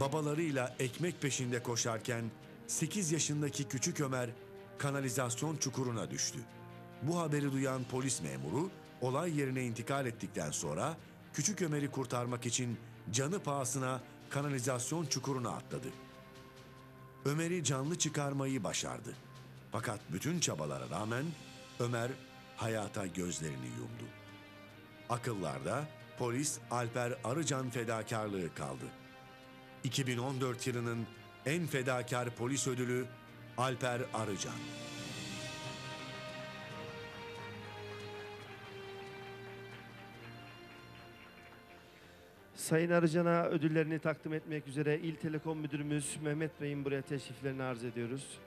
babalarıyla ekmek peşinde koşarken 8 yaşındaki küçük Ömer kanalizasyon çukuruna düştü. Bu haberi duyan polis memuru olay yerine intikal ettikten sonra küçük Ömer'i kurtarmak için canı pahasına kanalizasyon çukuruna atladı. Ömer'i canlı çıkarmayı başardı. Fakat bütün çabalara rağmen Ömer hayata gözlerini yumdu. Akıllarda polis Alper Arıcan fedakarlığı kaldı. 2014 yılının en fedakar polis ödülü Alper Arıcan. Sayın Arıcan'a ödüllerini takdim etmek üzere İl Telekom Müdürümüz Mehmet Bey'in buraya teşriflerini arz ediyoruz.